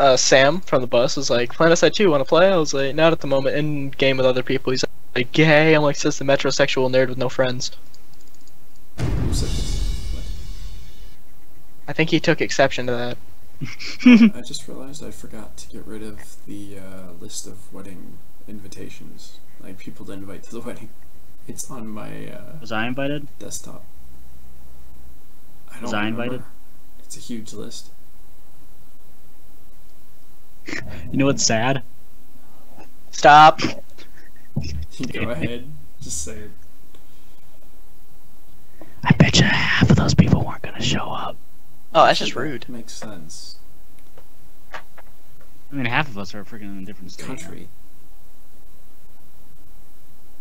uh, Sam from the bus was like, "PlanetSide 2, want to play?" I was like, "Not at the moment." In game with other people, he's like, "Gay." I'm like, "Says the metrosexual nerd with no friends." Who said this? What? I think he took exception to that. I just realized I forgot to get rid of the uh, list of wedding invitations, like people to invite to the wedding. It's on my uh, Was I invited? desktop. I don't Was I remember. invited? It's a huge list. You know what's sad? Stop. Go ahead, just say it. I bet you half of those people weren't gonna show up. Oh, that's just rude. Makes sense. I mean, half of us are freaking in a different state. Country.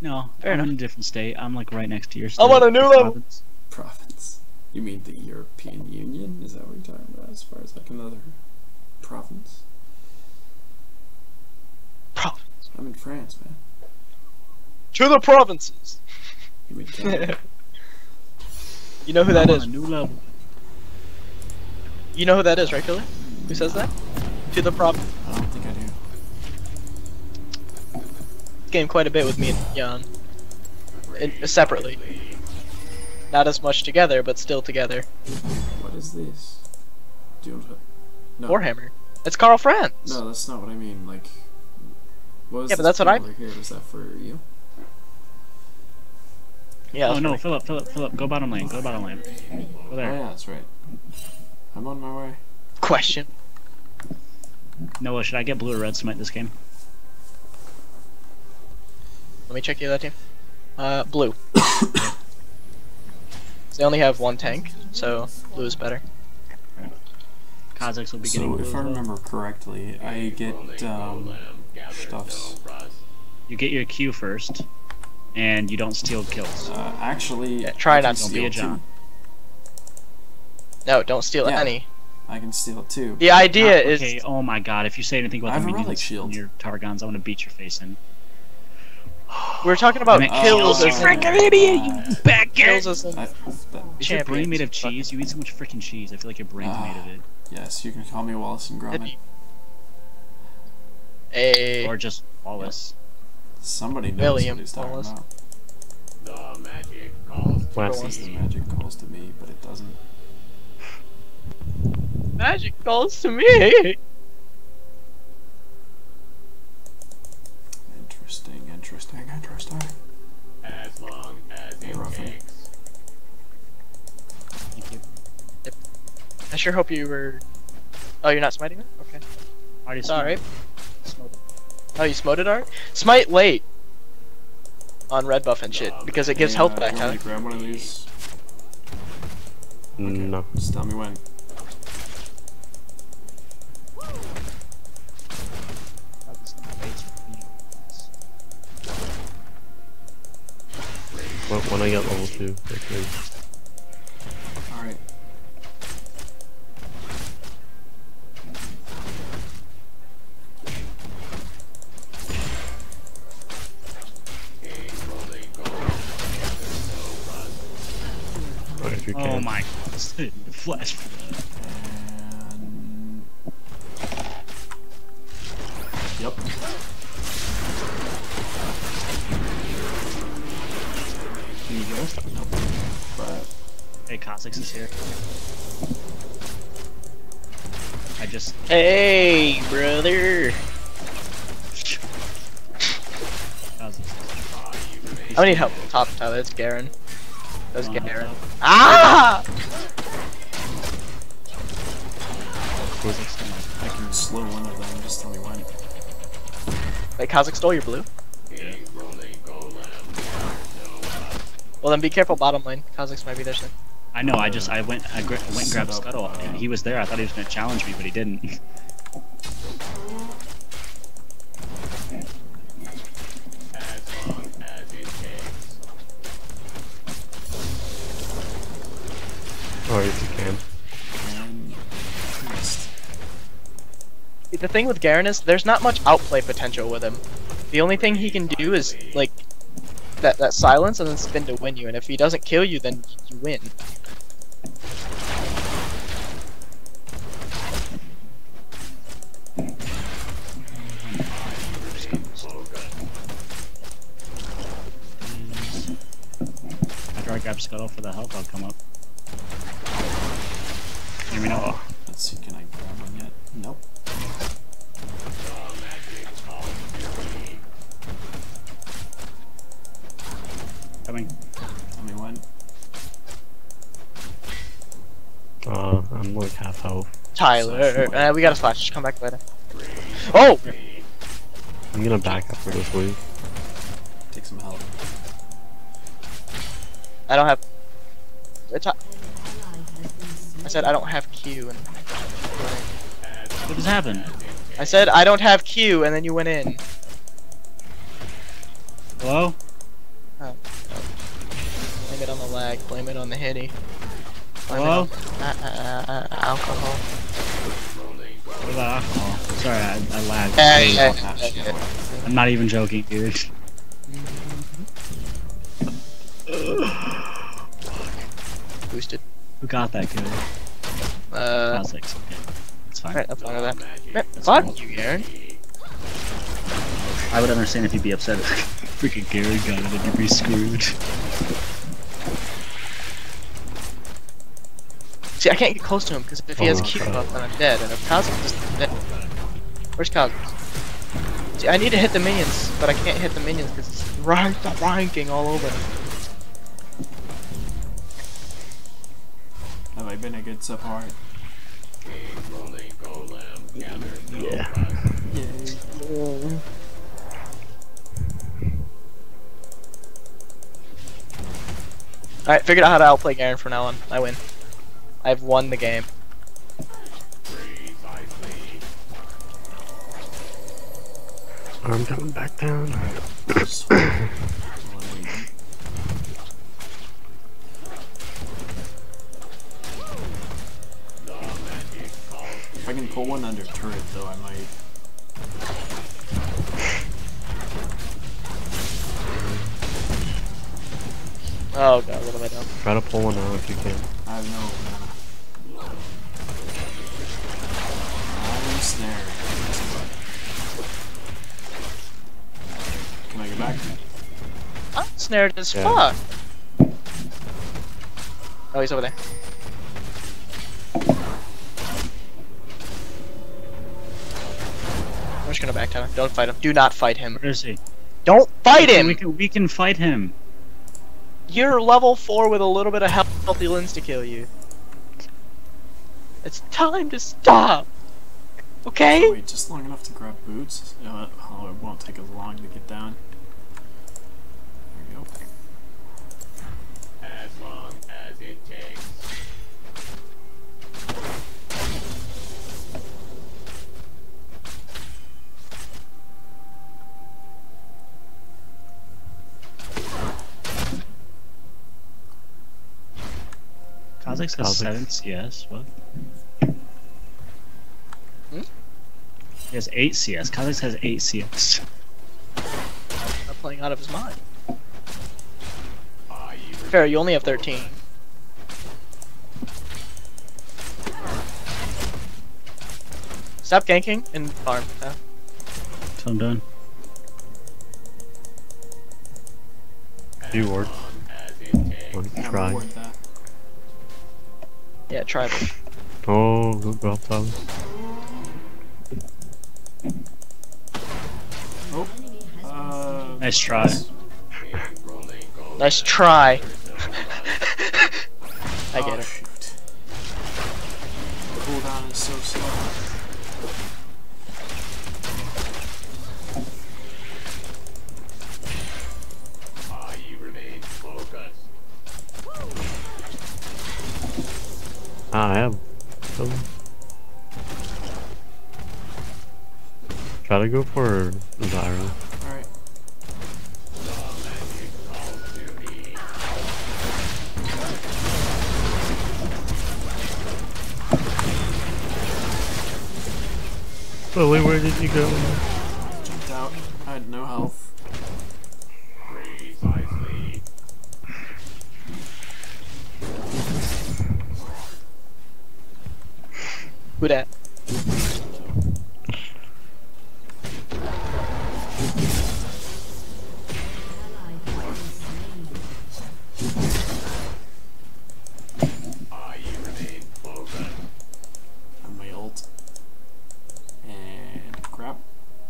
No, Fair I'm in a different state. I'm like right next to your state. I'm on a new level. province. Province. You mean the European Union? Is that what you're talking about? As far as like another province? Province. I'm in France, man. To the provinces. You mean Canada? You know who that I'm is? on a new level. You know who that is, right, Killer? Who says that? To the prop I don't think I do. game quite a bit with me and Jan. In, separately. Not as much together, but still together. What is this? Do you no. Warhammer. It's Karl Franz. No, that's not what I mean. Like, what was Yeah, but this that's what I- over here? Was that for you? Yeah. oh no. Philip, Philip, Philip, go bottom lane, go bottom lane. Go Oh there. yeah, that's right. I'm on my way. Question. Noah, should I get blue or red smite this game? Let me check the other team. Uh, blue. they only have one tank, so blue is better. Kha'Zix will be getting So blue. if I remember correctly, I get um, stuffs. You get your Q first, and you don't steal kills. Uh, actually, Yeah, try I not can to be a steal John. two. No, don't steal Yeah. any. I can steal two. The idea Ah, is okay. Oh my god! If you say anything about have the a relic minions shield. and your Targon's, I'm gonna beat your face in. we're talking about I mean, kills. oh, as in- freaking idiot! You back kills as in- I, that, Is your brain made of cheese? You eat so much freaking cheese. I feel like your brain's Ah. made of it, yes, you can call me Wallace and Gromit. Be- A or just Wallace. Somebody knows William what he's talking Wallace. about. West. This magic calls to me, but it doesn't. magic calls to me. Interesting, interesting, interesting. As long as Hey, it Ruffin. takes. Thank you. I sure hope you were. Oh, you're not smiting it? Okay. Already It's alright. Smoked. Oh, you smoted art? Smite late on red buff and shit because it gives Hey, health uh, back. Huh? want me grab one of these? No. Just tell me when. When, when I get level 2, flesh. Yep. Here you go. Nope. But Hey, Kha'Zix is here. I just Hey, brother. I need help. Top Tyler, it's Garen. That's Garen. Ah! Wait, Kha'Zix stole your blue? Well then be careful bottom lane. Kha'Zix might be there soon. I know. I just I went I, I went and grabbed Scuttle and he was there. I thought he was gonna challenge me, but he didn't. the thing with Garen is there's not much outplay potential with him. The only thing he can do is like that that silence and then spin to win you. And if he doesn't kill you, then you win. After I grab Scuttle for the help, I'll come up. You mean, oh. Let's see, can I grab one yet? Nope. I'm like half health. Tyler, uh, we got a splash. Just come back later. Oh, I'm gonna back up for this wave. Take some help. I don't have. It's a- I said I don't have Q, and What just happened? I said I don't have Q, and then you went in. Hello? Blame it on the lag. Blame it on the hitty. Blame Hello? Uh, uh, uh, alcohol. What about alcohol? Sorry, I, I lagged. Hey, hey, hey, I'm not even joking, dude. Boosted. Who got that kill? Uh, Kha'Zix, okay. It's fine. alright, I'm fine with that. Man, Fuck you, Aaron. I would understand if you'd be upset if freaking Gary got it and you'd be screwed. See, I can't get close to him because if he has Oh, Q God. up, then I'm dead. And if Cosmos is dead, where's Cosmos? See, I need to hit the minions, but I can't hit the minions because it's right the ranking all over. Have I been a good support? Rolling golem. Gather Yeah. Alright, figured out how to outplay Garen from now on. I win. I've won the game. I'm coming back down. Just hold on. While I'm waiting. If I can pull one under turret, though, I might. Oh god, what have I done? Try to pull one out if you can. I have no I'm snared. Can I get back? I'm snared as Yeah. fuck. Oh, he's over there. I'm just gonna back him. Don't fight him. Do not fight him. Where is he? Don't fight him! We him! can, we can fight him. You're level 4 with a little bit of health- healthy lens to kill you. It's time to stop! Okay? Wait, just long enough to grab boots? Uh, oh, it won't take as long to get down. There we go. As long as it takes. Kha'Zix has Kha'Zix. 7 CS, what? He has 8 CS. Kha'Zix has 8 CS. Not playing out of his mind. Are you Fair, you only have 13. Stop ganking and farm. huh? So I'm done. You ward. as it takes? Or I'll try. reward. Yeah, tribal. Oh, go go up top. Nice try. Nice try.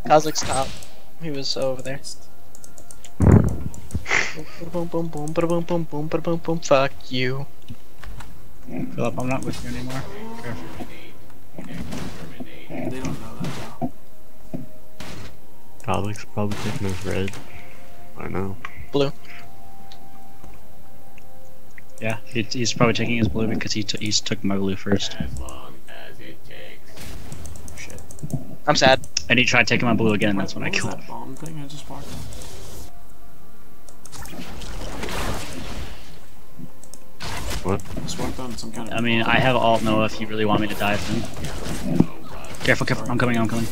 Kha'Zix top. He was over there. Boom, boom, boom, boom, boom, boom, boom, boom, boom. Fuck you. Philip, I'm not with you anymore. They don't know that though. Alex probably taking his red. I know. Blue. Yeah, he, he's probably taking his blue because he, t- he's took my blue first. As long as it takes. Shit. I'm sad. And he tried taking my blue again, that's when I What was killed him. bomb thing I just walked? What? On some kind of. I mean, I have alt Noah if you really want me to dive him. Careful, careful, I'm coming, I'm coming.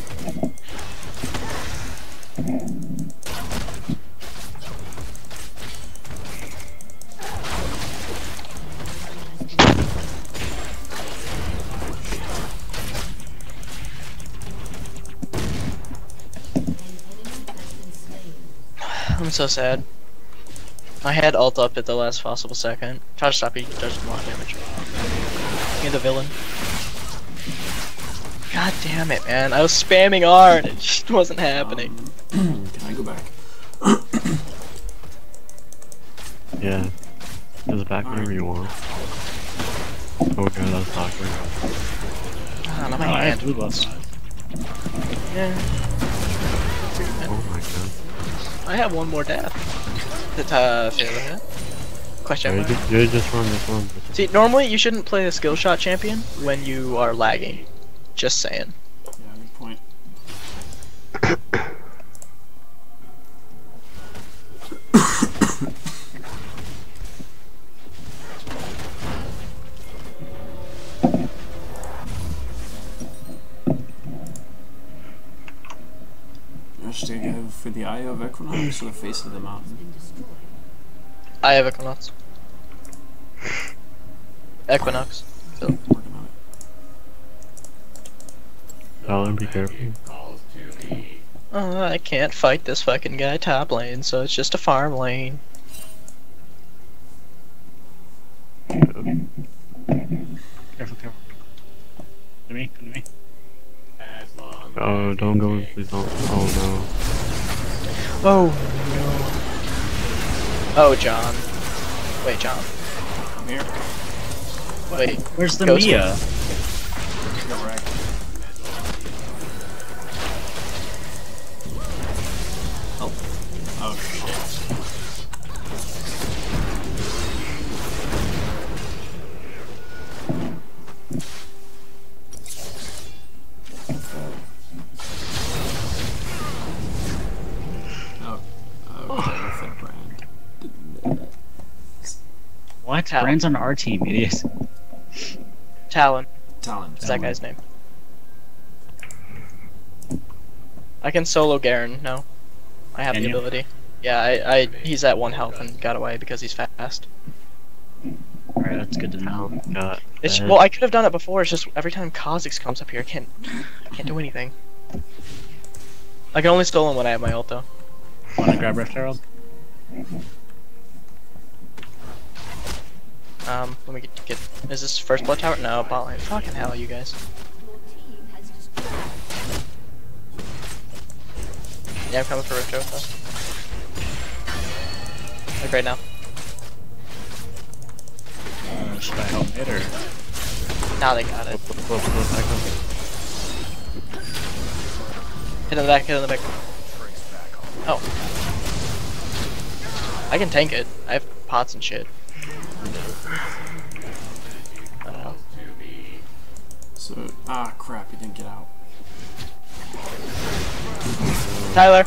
I'm so sad. I had alt up at the last possible second. Try to stop you, does a lot of damage. You're the villain. God damn it, man. I was spamming R and it just wasn't happening. Um, can I go back? Yeah. Just back whenever you want. Oh god, that's awkward. Ah, not Oh, my I have hand. blue buffs. Yeah. Oh my god. I have one more death. To uh, fail the hit. Question mark. you, just, you just run this one. See, normally you shouldn't play a skill shot champion when you are lagging. Just saying. Eye of Equinox or the face of the mountain. I have Equinox. Equinox. Working on. Alan, be careful. Calls to me. Oh, I can't fight this fucking guy top lane, so it's just a farm lane. Careful, careful. To me, to me. As long Oh, don't go in, please don't. Oh Oh no. Oh, John. Wait, John. Come here. Wait. Where's the Ghost. Mia? Correct. Oh. Oh What? How? Brand's on our team, idiot. Talon Talon. is that guy's name. I can solo Garen, no. I have Can the you? ability. Yeah, I, I he's at one health and got away because he's fast. Alright, that's good to know. no. It's bad. well, I could have done it before. It's just every time Kha'Zix comes up here, I can't, I can't do anything. I can only stall him when I have my ult though. Wanna grab Rift Herald? Um, let me get, get. Is this first blood tower? No, bot lane. Fucking hell, you guys. Yeah, I'm coming for Rift though. Like right now. Uh, should I help it or? Now they got it. Look, back up. Hit in the back. Hit in the back. Oh. I can tank it. I have pots and shit. I don't know. So, ah, crap, he didn't get out. Tyler.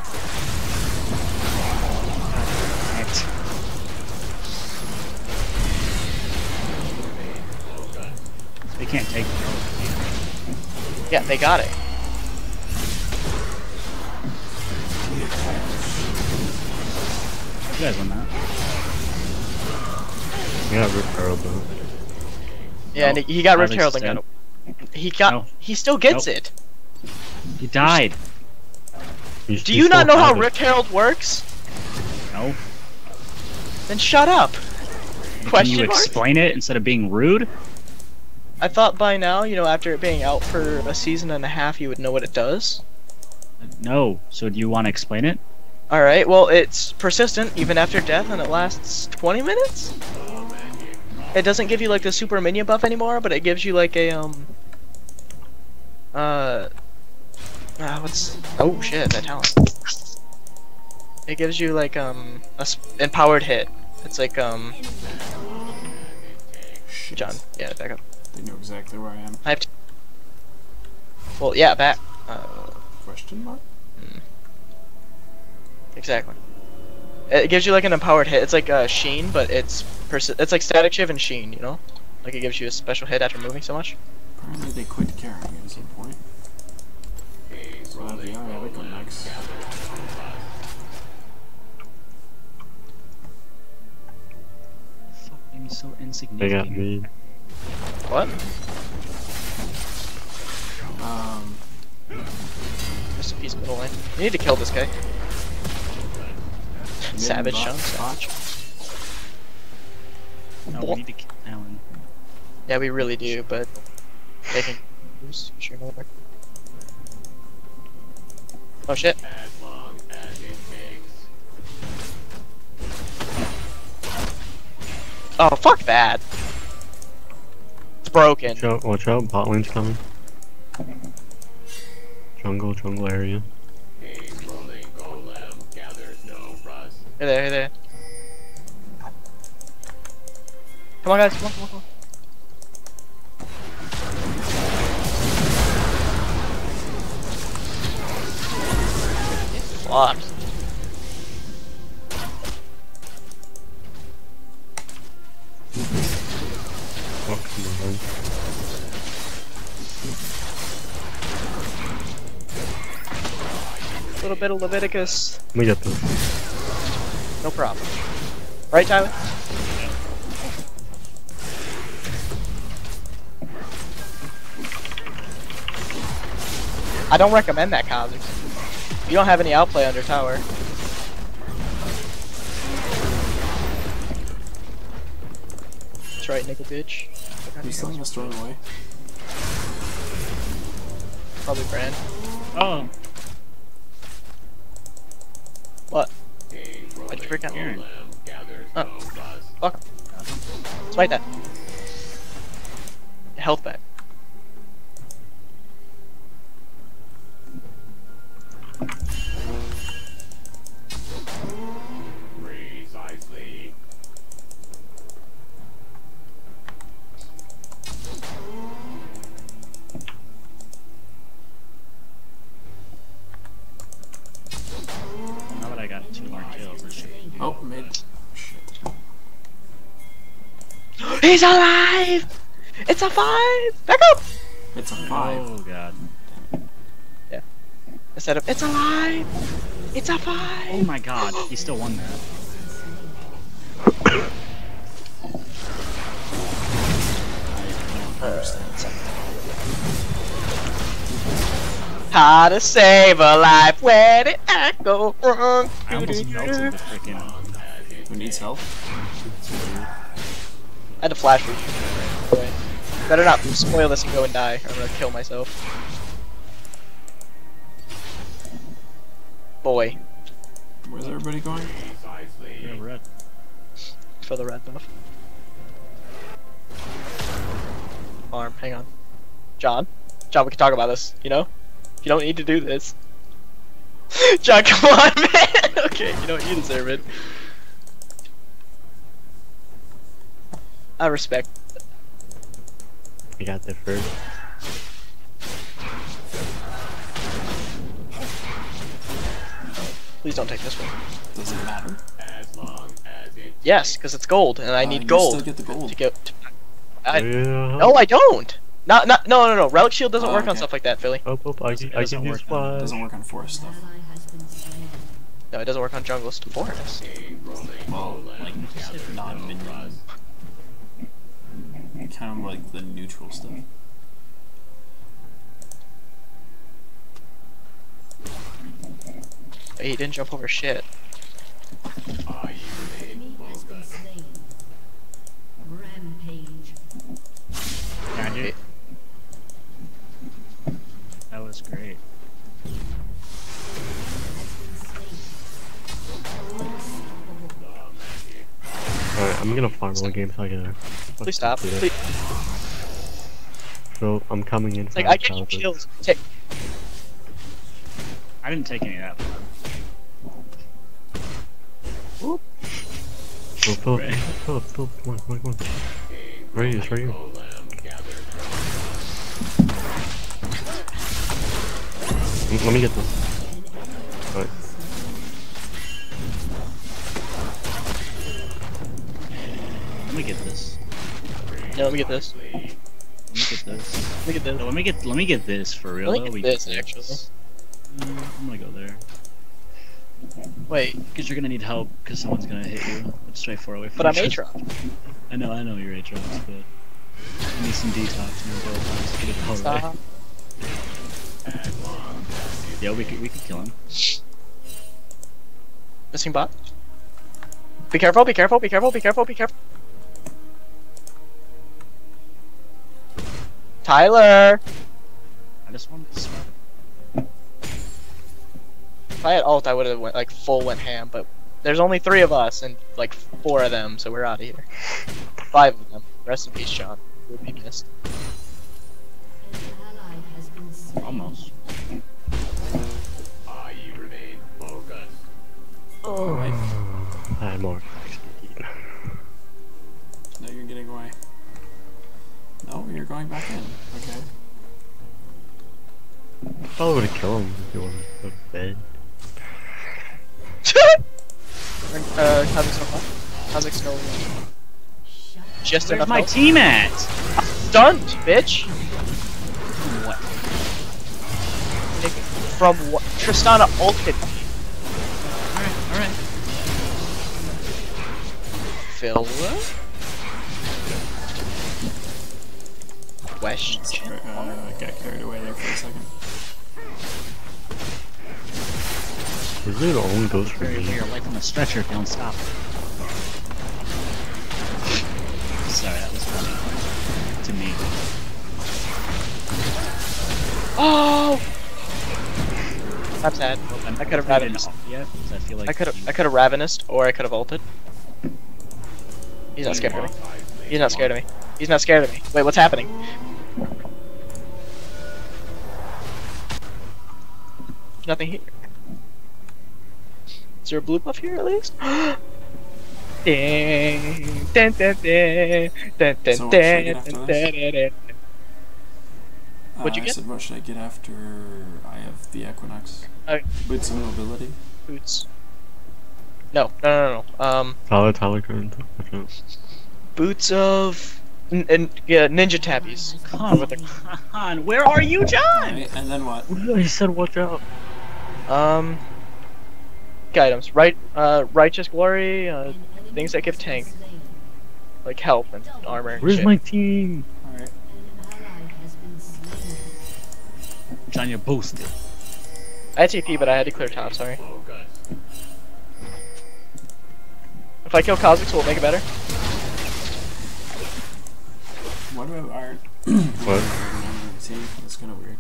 They can't take it. Yeah, they got it. You guys won that. Yeah, Rift Herald though. Yeah, and No, he, he got Rift Kha'Zix Herald is and got it. He got. No. He still gets Nope. it. He died. He's- Do you not know how alive. Rift Herald works? No. Then shut up. Can Question you mark? explain it instead of being rude? I thought by now, you know, after it being out for a season and a half, you would know what it does. No. So do you want to explain it? Alright, well, it's persistent even after death and it lasts 20 minutes? It doesn't give you like the super minion buff anymore, but it gives you like a, um. Uh. Ah, what's. Oh shit, that talent. It gives you like, um. A sp- empowered hit. It's like, um. Shit. John, yeah, back up. They know exactly where I am. I have to. Well, yeah, back. Uh, Question mark? exactly. It gives you like an empowered hit. It's like uh, Sheen, but it's persi- it's like Statikk Shiv and Sheen, you know? Like it gives you a special hit after moving so much. Apparently they quit carrying at some point. Well, yeah, yeah, they come next. Fuck, made me so They got me. What? Um, Just a piece of middle lane. You need to kill this guy. Mid Savage bot Shun. spot. No, we need to kill Alan. Yeah, we really do, but they can lose. Sure, whatever. Oh shit. As long as it takes. Oh fuck that. It's broken. Watch out, watch out, bot lane's coming. Jungle, jungle area. Hey there, hey there. Come on guys, come on, come on, come on. Fuck. Oh, come on. little bit of Leviticus. Let me get this. No problem. Right, Tyler? I don't recommend that, Kha'Zix. You don't have any outplay under tower. That's right, nickel bitch. Are you selling us throwing away? Probably Brand. Oh, um. What? A Why'd you rolling freak out? Aaron. golem mm. gathers Oh. Fuck. Smite that. Health back. He's alive! It's a five! Back up! It's a five. Oh god. Instead of, it's alive! It's a five! Oh my god, he still won that. How to save a life, where did I go wrong? I almost melted the freaking. Who needs help? I had to flash reach. Better not spoil this and go and die, or I'm gonna kill myself. Boy, Where's everybody going? Precisely. Yeah, red. for the red buff. Arm, hang on. John? John, we can talk about this, you know? You don't need to do this. John, come on, man! okay, you know what? You deserve it. I respect. I got there first. Please don't take this one. Does it matter? As long as it Yes, because it's gold, and I Uh, need you gold Still get the gold. to get. To... I... yeah. No, I don't. Not, not, no, no, no. Relic shield doesn't Oh, work on stuff like that, Philly. Oh, oh, I, It I doesn't can use work on- Doesn't work on forest stuff. No, it doesn't work on jungles to forest. Well, like non-minion kind of like the neutral stuff. But didn't jump over shit. Oh, you Rampage. That was great. Alright, I'm gonna farm one game so I can Please stop. Please. So I'm coming in. Like I get you kills. Take. I didn't take any of that. Phil, Phil, Right. Phil, Phil, come on, come on, come on. Right here, right here. Let let me get this. Alright. Let me get this. Yeah, let me get this. Let me get this. Let me get this. No, let me get let me get this for real. Let me though. get this, actually. Mm, I'm gonna go there Wait, because you're gonna need help because someone's gonna hit you. It's straight far away from. but I'm Aatrox. I know, I know you're Aatrox, but I need some detox and we'll go just get it all right. Stop. Yeah, we could we could kill him. Missing bot. Be careful, be careful, be careful, be careful, be careful. Tyler! I just wanted to smart. If I had ult, I would have went like full went ham, but there's only three of us and like four of them, so we're out of here. Five of them. Rest in peace, Sean. You would be missed. Almost. Ah, you remain focused. I had more. You're going back in. Okay. Probably would have killed him if he wasn't so dead. uh, Kha'Zix's no fun. Kha'Zix's no. Just Where's enough my health. team at? Stunned, bitch! What? Nick, From what? Tristana ulted me. Alright, alright. Phil? Question? Uh, got carried away there for a second. Is it only goes for Carry me? your life on a stretcher don't stop. Sorry, that was funny. To me. Oh! I'm sad. I'm, I could have I ravenous. ult I feel like I could have you- I could have ravenous or I could have ulted. He's not scared of me. He's not scared of me. He's not scared of me. Wait, what's happening? There's nothing here. Is there a blue buff here at least? Ding, dun, dun, dun, dun, dun, So what should dun, after dun. What'd you Uh, get? I said, what should I get after I have the Equinox? Oh. Boots of mobility. Boots. No, no, no, no. Um, Tyler, Tyler, boots of n- n- yeah, ninja tabis. Come With the- on, where are you, John? Right, and then what? He said, watch out. Um, items. Right, uh, righteous glory. Uh, things that give tank, like health and armor. And Where's shit. my team? Alright. John, you're boosted. I had TP, but I had to clear top. Sorry. Focus. If I kill Kha'Zix, will it make it better? What about Art? What? See, that's kind of weird.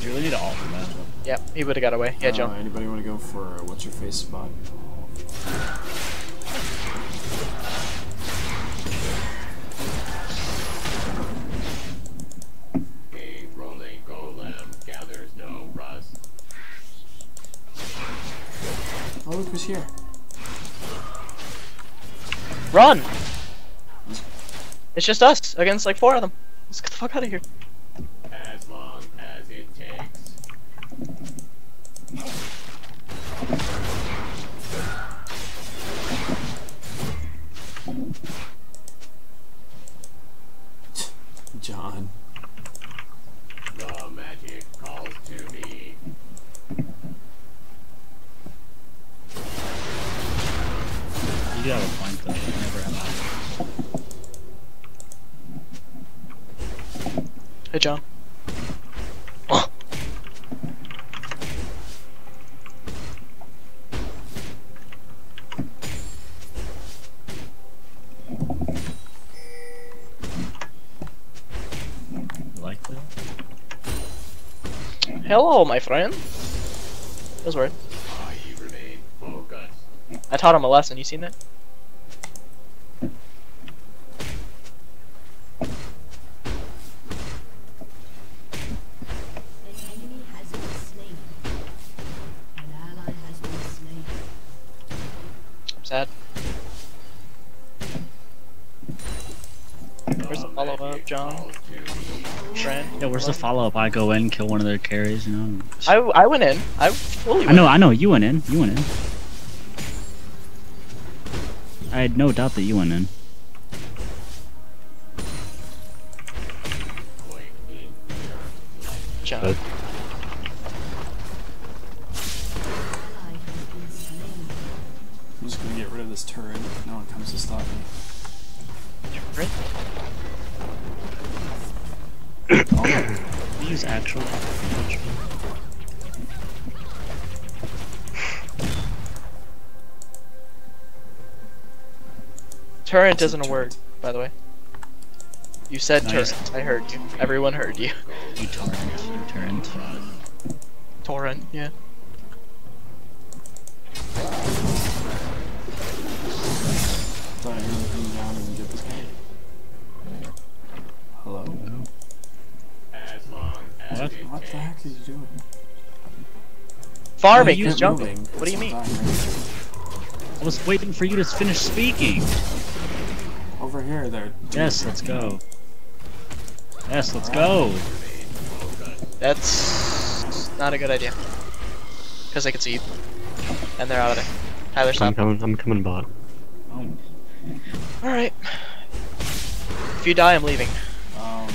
You really need to ult for that. Yeah, he would have got away. Yeah, Uh, Joe. anybody want to go for uh, what's your face spot? Who's here. Run! It's just us against like four of them. Let's get the fuck out of here. As long as it takes. John. The magic calls to me. You do have a point though. You never have Hey, John. You like that? Hello, my friend. Those were. I remain focused. I taught him a lesson. You seen that? Where's the follow up? I go in, kill one of their carries, you know. I I went in. I fully. I know, I know, you went in. You went in. I had no doubt that you went in. Turret isn't a word, by the way. You said Nice. turret. I heard you. Everyone heard you. You torrent. You torrent. Torrent, yeah. Thought I really come down and get this guy. Hello? As as What? What the heck are you doing? Farming. He's jumping. moving. What do you mean? I was waiting for you to finish speaking. Over here, there. Yes, let's go. Yes, let's go. That's not a good idea. Because they can see you. And they're out of there. Tyler, I'm stop. coming. I'm coming bot. Oh, Alright. If you die, I'm leaving. Um,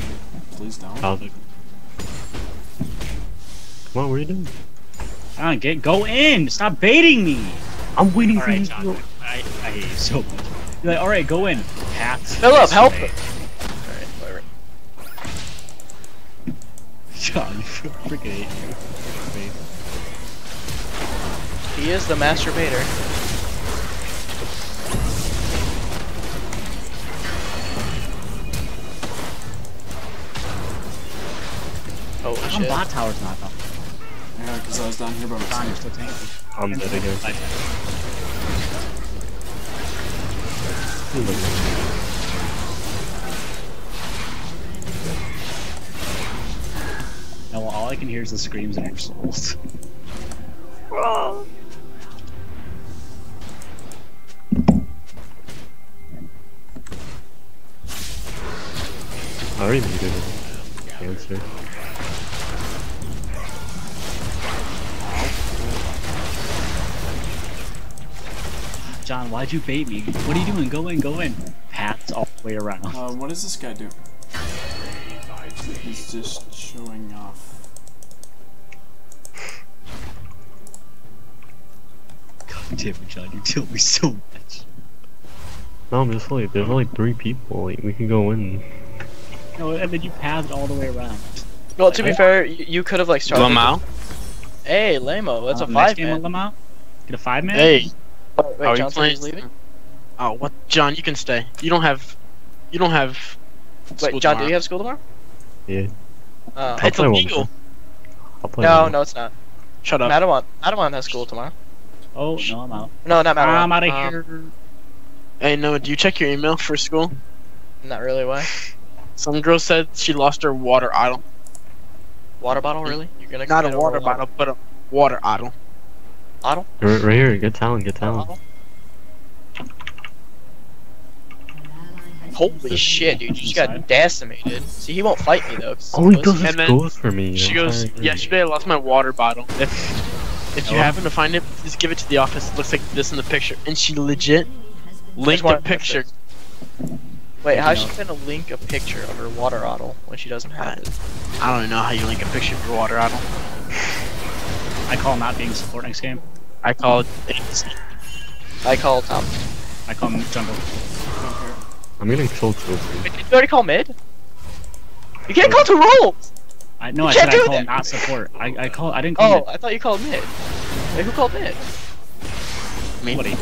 please don't. Out. Come on, what are you doing? Come on, get go in. Stop baiting me. I'm waiting All for right, you. John. to- I, I hate you so much. You're like, all right, go in. Paths. Philip, this help! way. Alright, whatever. John, you freaking hate you. He is the masturbator. Holy oh, How come shit. bot tower's not up? Yeah, because I was down here by John, you're myself. still tanking. I'm dead again. No, well, all I can hear is the screams of your souls. Why'd you bait me? What are you doing? Go in, go in. Paths all the way around. Um, what does this guy do? He's just showing off. God damn it, John, you killed me so much. No, I'm just like, there's only three people. Like, we can go in. No, and then you pathed all the way around. Well, to be fair, you, you could have like started. Lamau? Hey, Lamo, that's Um, a five game man. with Lamau? Get a five man? Hey, Wait, are you John playing? leaving. Oh, what? John, you can stay. You don't have. You don't have. Wait, school John, do tomorrow. you have school tomorrow? Yeah. Oh. I'll It's play one illegal. I'll play No, one. no, it's not. Shut up. Madawon, Madawon has school tomorrow. Oh, no, I'm out. No, not Madawon. I'm out of Um, here. Hey, no, do you check your email for school? Not really. Why? Some girl said she lost her water bottle. Water bottle, really? You're gonna Not a water water bottle, but a water bottle. Bottle? Right, right here. Get talent. Get talent. Bottle? An ally has Holy been shit, dude! You just got decimated. See, he won't fight me though. All oh, he he's does is And then goes for me. She goes, sorry. yeah, she I lost my water bottle. If if you Oh. happen to find it, please give it to the office. It looks like this in the picture. And she legit enemy linked one the picture. Wait, how's No. she gonna link a picture of her water bottle when she doesn't have it? I don't know how you link a picture of your water bottle. I call not being support next game. I call it. I called top. I call jungle. I'm getting so close. Wait, did you already call mid? You can't call two roles! I no, You I can't said I do call that. not support. I, I call I didn't call Oh, him I thought you called mid. Wait, who called mid? Me. What he?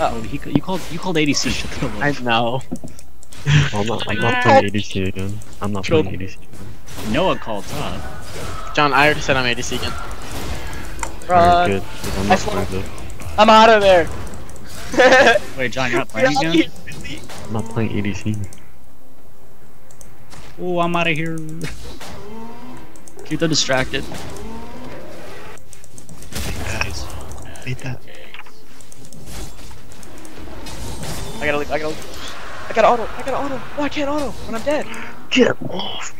Oh. Oh, he you called you called ADC. Shut the I fuck know. I'm not, I'm not Oh. playing ADC again. I'm not Troll. playing ADC again. Noah called top. John, I already said I'm ADC again. Alright, Run. good. 'cause I'm I not saw- playing this. I'm out of there. Wait, John, you're not playing out again? here. I'm not playing EDC. Oh, I'm out of here. Keep them distracted. Beat that. I gotta leave. I gotta leave. I gotta auto. I gotta auto. No, I can't auto when I'm dead. Get off!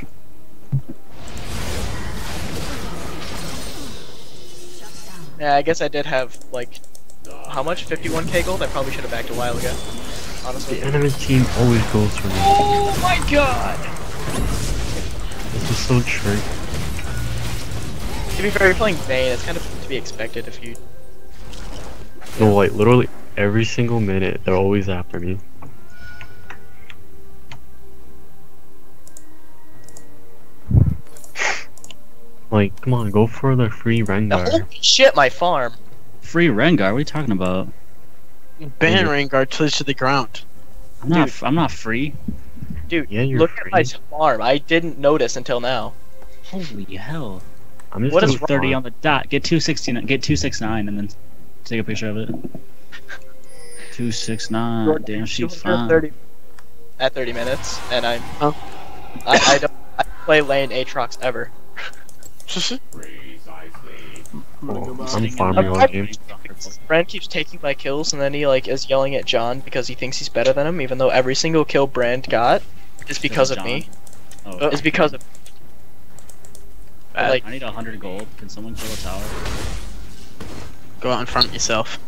Yeah, I guess I did have like how much? 51k gold. I probably should have backed a while ago. Honestly. The enemy team always goes for me. Oh my god! This is so trick. To be fair, you're playing Vayne. It's kind of to be expected if you. No, like literally every single minute, they're always after me. Like, come on, go for the free Rengar. Holy shit, my farm. Free Rengar, what are you talking about? Ban Yeah. Rengar to to the ground. I'm not. I'm not free. Dude, Yeah, you're look at my free. farm. I didn't notice until now. Holy hell! I'm just What gonna is Two thirty farm. on the dot. Get two sixty nine. Get two six nine, and then take a picture of it. Two six nine. Jordan, Damn, she's 230 fine. At 30 minutes, and I'm. Oh. I, I don't I play lane Aatrox ever. Freeze, I sleep. I'm go Oh. I'm farming the- all game. Friend keeps taking my kills, and then he like is yelling at John because he thinks he's better than him, even though every single kill Brand got is because of John? me. Oh, Is because of. Bad. Like, I need a hundred gold. Can someone kill a tower? Go out in front yourself.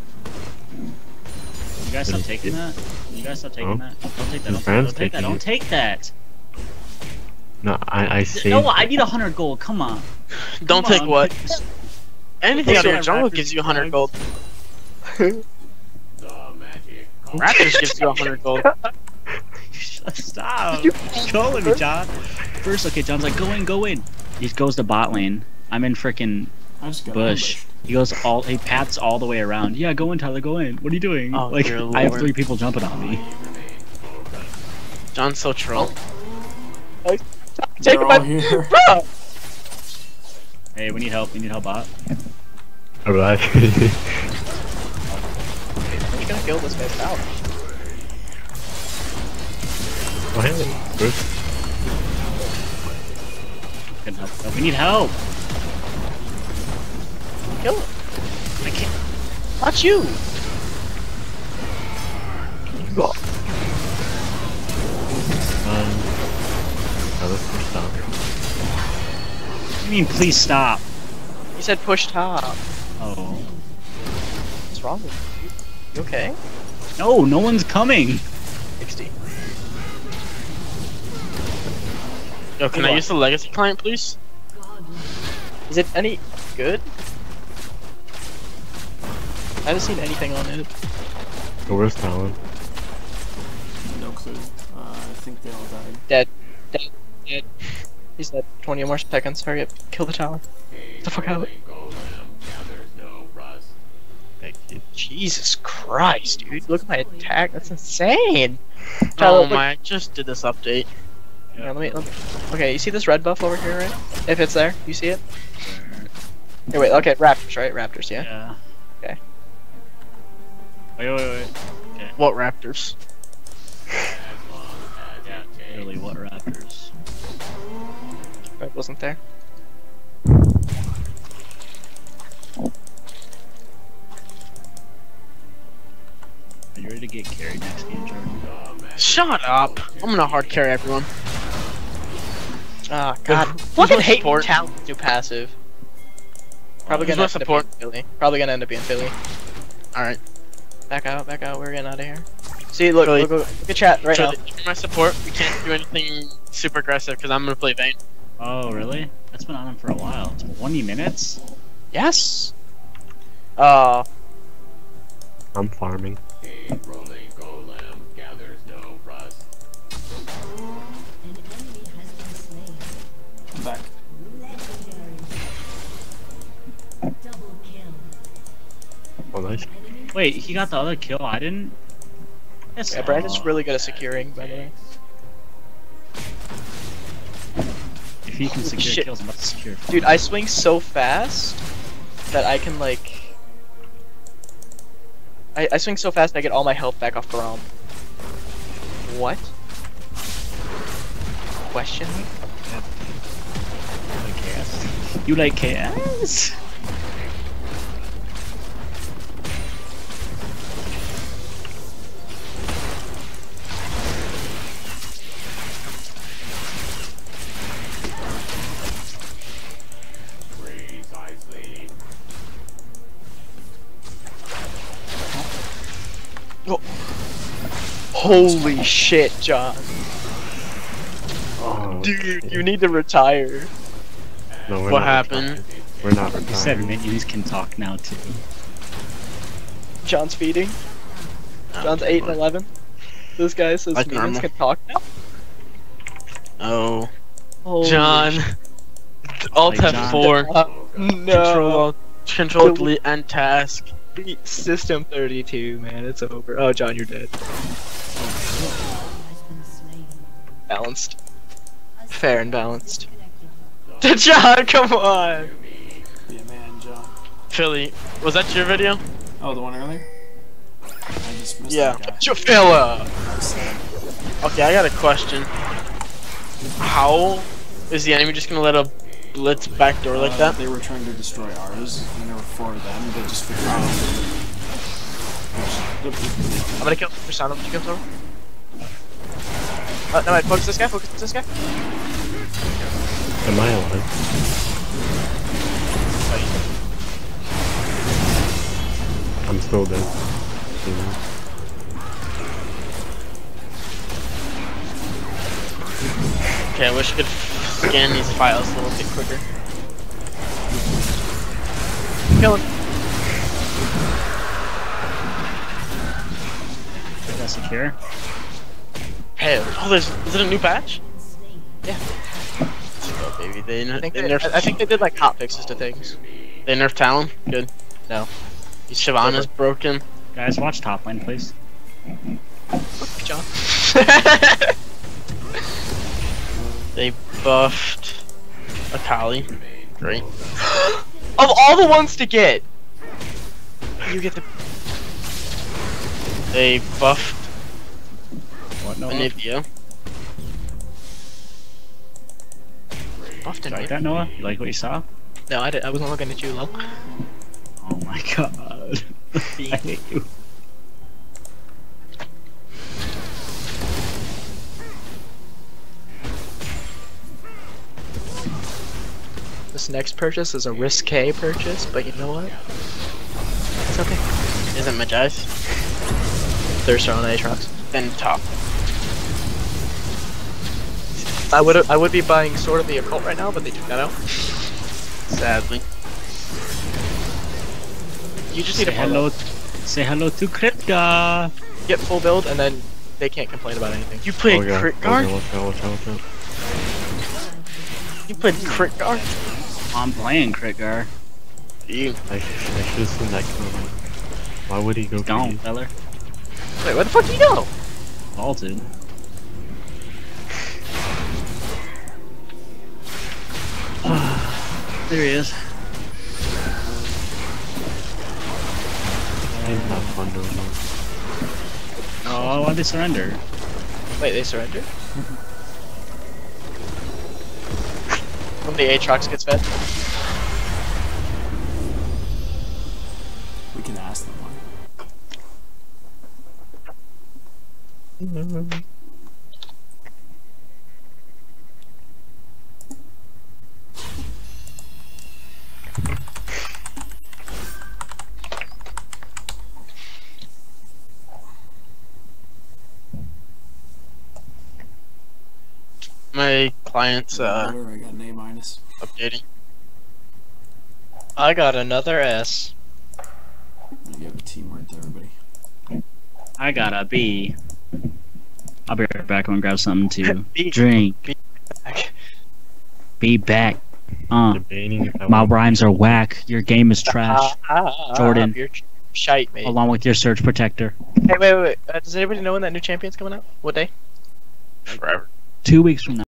You guys stop taking that. You guys stop taking Huh? that. Don't take that. Don't, friend's don't take that. Don't take that. No, I I saved. No, I need a hundred gold. Come on. Don't Come take on. what? Anything What's out of your your jungle gives you 100 gold. The magic. Raptors gives you 100 gold. Stop. Calling me, John. First, okay, John's like, go in, go in. He goes to bot lane. I'm in freaking I just got bush. ambushed. He goes all, he pats all the way around. Yeah, go in, Tyler, go in. What are you doing? Oh, like, dear I have three people jumping on me. John's so troll. Oh. Take They're my here. bro. Hey, we need help. We need help, bot. Alright. We're gonna kill this guy's tower. oh, hey, good. Can help. help. We need help. Kill him. I can't. Not you. Um, now let's push down. What do you mean, please stop? He said push top. Oh. What's wrong with you? You okay? No, no one's coming. 60. Yo, can I use the legacy client, please? Is it any good? I haven't seen anything on it. So where's Talon? No clue. Uh, I think they all died. He said 20 more seconds. Hurry up. Kill the tower. Get the fuck out. Golem gathers no rust. Thank you. Jesus Christ, dude. Look at my attack. That's insane. Um, Tyler, Oh look- my, I just did this update. Yeah, let me, let me- Okay, you see this red buff over here, right? If it's there, you see it? Hey, wait, okay, Raptors, right? Raptors, yeah? Yeah. Okay. Wait, wait, wait. Okay. What Raptors? Yeah, really, what raptors? Red wasn't there. Are you ready to get carried next game, Jordan? Shut up! I'm gonna hard carry everyone. Ah, God. Who's Fucking hate support? talent do passive. Probably gonna my end up support? being Philly. Probably gonna end up being Philly. Alright. Back out, back out. We're getting out of here. See, look, Philly. look, look, look at chat right now. Charlie, my support, we can't do anything super aggressive because I'm gonna play Vayne. Oh, really? That's been on him for a while. 20 minutes? Yes. Uh, I'm farming. A rolling golem gathers no rust. An enemy has been slain. I'm back. Legendary. Double kill. Oh, nice. Wait, he got the other kill. I didn't. Yes. yeah, Brand is really good at securing, by the way. If he can secure Shit. kills, I'm about to secure. Dude, I swing so fast that I can like. I, I swing so fast I get all my health back off Gromp. What? Question? You like chaos? You like chaos? Holy shit, John. Oh, Dude, you need to retire. no, we're What not happened? retiring. We're not You said retiring. minions can talk now too. John's feeding. Oh, John's 8 and 11. This guy says Like minions normal. can talk now. Oh, Holy John. Alt Like F4. shit. Uh, Control, no. Alt- Control Delete and Task. System 32, man. It's over. Oh, John, you're dead. Has been slain. Balanced. Fair and balanced. connected. John, come on. Be a man, John. Philly, was that your video? Oh, the one earlier? I just missed Yeah. that guy. Jafilla. That. Okay, I got a question. How is the enemy just gonna let a blitz backdoor like Uh, that? They were trying to destroy ours, and there were four of them. They just figured out. I'm gonna kill Persona when she comes over. Uh, no, wait, focus this guy, focus this guy. Am I alive? I'm still dead. Okay, I wish I could scan these files a little bit quicker. Kill him. Is that secure? Hey, oh, there's is it a new patch? Yeah. Oh, baby, they, I think they they, nerfed. I I think they did like hot fixes to things. they nerfed Talon. Good. No. Shyvana's broken. Guys, watch top lane, please. John. They buffed Akali. Great. of all the ones to get, you get the. They buffed What? No. Anivia. Buffed You and like that, Noah? You like what you saw? No, I, did, I wasn't looking at you, Lo. Oh my god. I hate you. This next purchase is a risque purchase, but you know what? It's okay. Isn't Magi's? Thirster on Aatrox. Then top. I would I would be buying Sword of the Occult right now, but they took that out. Sadly. You just need Say to hello. Say hello to Kritka. get full build, and then they can't complain about anything. You played Oh, God. crit Oh, guard? God, watch out, watch out, watch out. You played crit guard? I'm playing Kritgar. You. I, sh- I should have seen that coming. Why would he go Don't, greedy? feller. Wait, where the fuck do you go? Vaulted. There he is. Game's not fun no more. Oh, why'd they surrender? Wait, they surrender? when the Aatrox gets fed? Client's uh Whatever, I got an A minus. updating. I got another S. I'm gonna give a teamwork to everybody. I got a B. I'll be right back. I'm gonna grab something to B. drink. back. Be back. Uh, Debating if I my rhymes are whack. Your game is trash. Ah, Jordan. You're shite, mate. Along with your surge protector. Hey, wait, wait, wait. Uh, does anybody know when that new champion's coming out? What day? Forever. Two weeks from now.